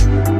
you